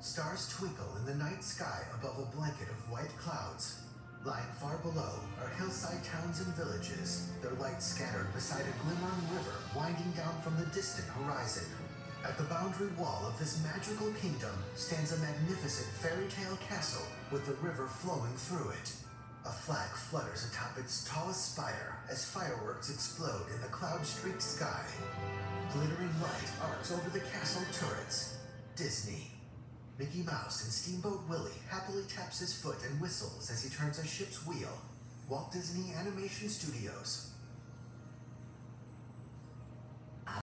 Stars twinkle in the night sky above a blanket of white clouds. Lying far below are hillside towns and villages, their lights scattered beside a glimmering river winding down from the distant horizon. At the boundary wall of this magical kingdom stands a magnificent fairy tale castle with the river flowing through it. A flag flutters atop its tallest spire as fireworks explode in the cloud streaked sky. Glittering light arcs over the castle turrets. Disney. Mickey Mouse and Steamboat Willie happily taps his foot and whistles as he turns a ship's wheel. Walt Disney Animation Studios.